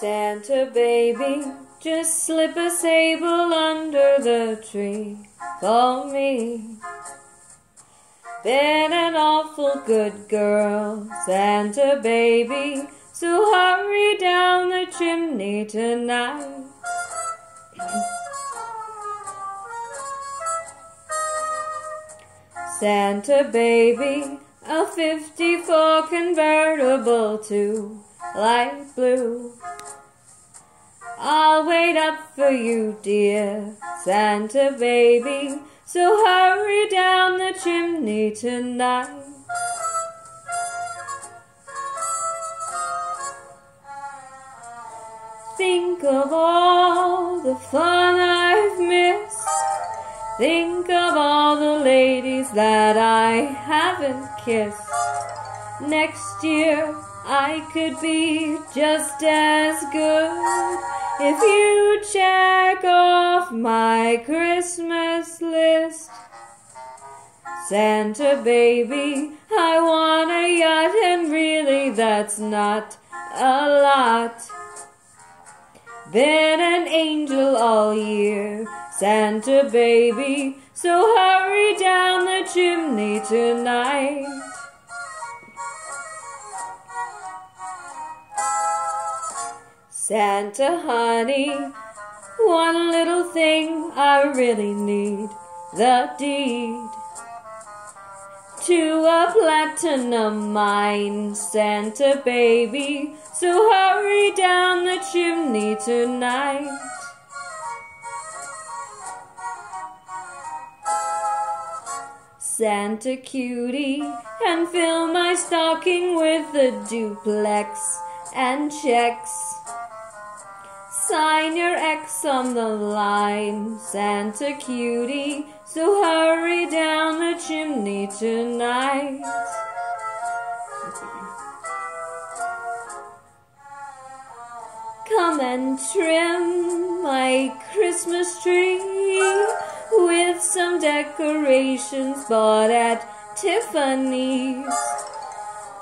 Santa baby, just slip a sable under the tree for me. Been an awful good girl, Santa baby, so hurry down the chimney tonight. Santa baby, a 54 convertible too light blue. I'll wait up for you, dear Santa baby. So hurry down the chimney tonight. Think of all the fun I've missed. Think of all the ladies that I haven't kissed. Next year I could be just as good if you check off my Christmas list. Santa baby, I want a yacht and really that's not a lot. Been an angel all year, Santa baby, so hurry down the chimney tonight. Santa honey, one little thing I really need, the deed to a platinum mine, Santa baby, so hurry down the chimney tonight. Santa cutie, and fill my stocking with a duplex and checks. Sign your X on the line, Santa cutie, tonight. Come and trim my Christmas tree with some decorations bought at Tiffany's.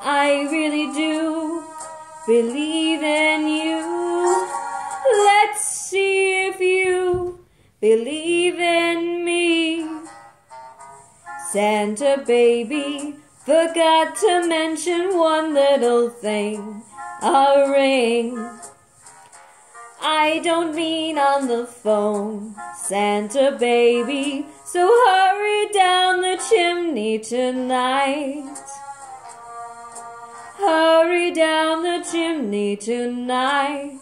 I really do believe in you. Let's see if you believe in me. Santa baby, forgot to mention one little thing, a ring. I don't mean on the phone, Santa baby, so hurry down the chimney tonight. Hurry down the chimney tonight.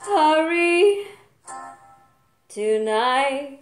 Hurry tonight.